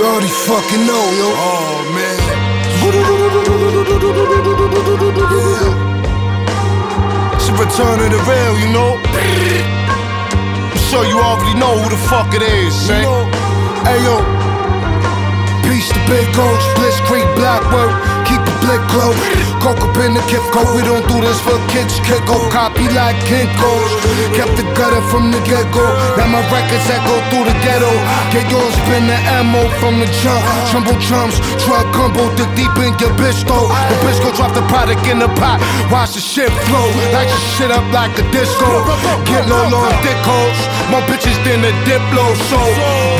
You already fucking know, yo. Oh, man. Yeah. It's a return of the real, you know. I'm sure you already know who the fuck it is, man. Hey, yo. Peace to Big Ghost, Blitzkrieg, Blackbird keep the blick close. Coke up in the gift code, we don't do this for kids. Kick go copy like Kinko's. Kept the gutter from the get go. Now my records echo through the ghetto. Get yours, spin the ammo from the jump. Jumbo chums, truck combo, dig deep in your bitch though. The bitch go drop the product in the pot. Watch the shit flow. Light your shit up like a disco. Get low, low, dick holes. More bitches than the Diplo. So,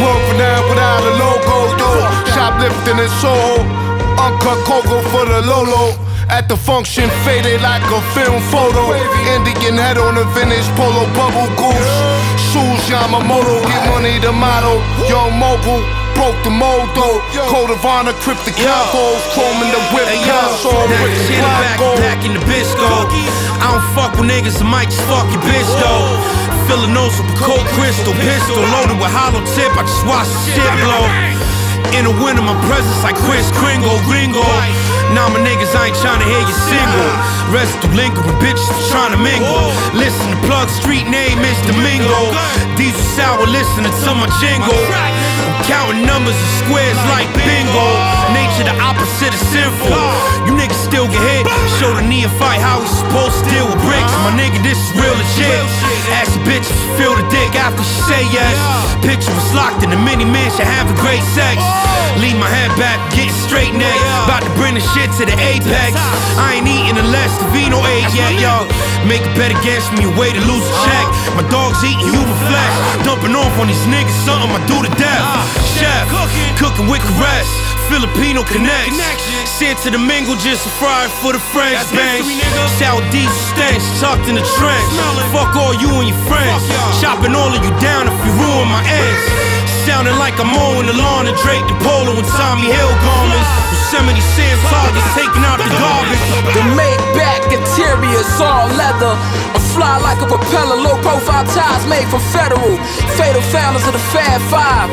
work now without a logo, though. Shoplifting and soul. Uncut Coco for the Lolo. At the function, faded like a film photo. Indian head on a vintage polo bubble goose. Shoes Yamamoto, get money the motto. Young mogul, broke the mold though. Code of honor, cryptic combos, chrome in the whip, Hey console, brick and back, back in the Bisco. I don't fuck with niggas, I might just fuck your bitch though. Fill a nose with cold crystal pistol, loaded with hollow tip. I just watch the shit blow. In the winter, my presence like Kris Kringle, gringo. Now my niggas, I ain't tryna hear you single. Residue lingering, bitches tryna mingle. Listen to plug, street name is Domingo. These are sour, listening to my jingle. I'm counting numbers and squares like bingo. Nature the opposite of sinful. You niggas still get hit. Show the neophyte how we supposed to deal with bricks. My nigga, this is real legit. Ask the bitch she feel the dick after she say yes. Picture was locked in the mini mansion, having great sex. Lean my head back, getting straight neck. About to bring the shit to the apex. I ain't eating unless the vino ate yet, yo. Make a bet against me, a way to lose a check. My dog's eating human flesh. Dumping off on these niggas, something I do to death. Cooking with caress. Filipino connects. Sent to the mingle just a fry for the French. Sour diesel stench tucked in the trench. Fuck all you and your friends. Chopping all of you down if you ruin my ends. Sounding like I'm mowing the lawn and Drake the polo and Tommy Hill garments. Yosemite Sam targets taking out the garbage. The Maybach interior's all leather. I fly like a propeller, low profile ties made from federal. Fatal founders of the Fab Five.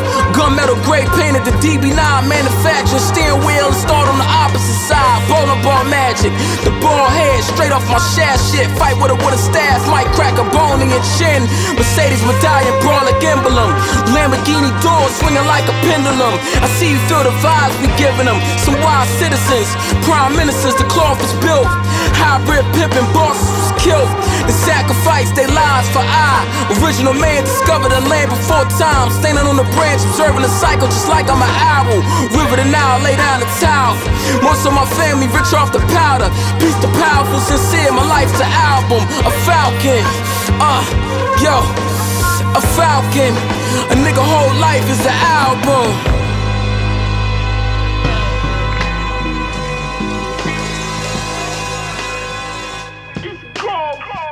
Gunmetal gray painted the DB9 manufacturing steering wheel and start on the opposite side. Bowling ball magic. The ball head straight off my shaft shit. Fight with a with a staff, might crack a bone in your chin. Mercedes medallion, brawler emblem. Lamborghini doors swinging like a pendulum. I see you feel the vibes we giving them. Some wise citizens, prime ministers, the cloth is built. Hybrid pimpin' for I. Original man discovered the land before time. Standing on the branch, observing the cycle just like I'm an owl. River the Nile, lay down the towel. Most of my family rich off the powder. Peace to powerful, sincere, my life's the album. A falcon, uh, yo, a falcon. A nigga whole life is the album.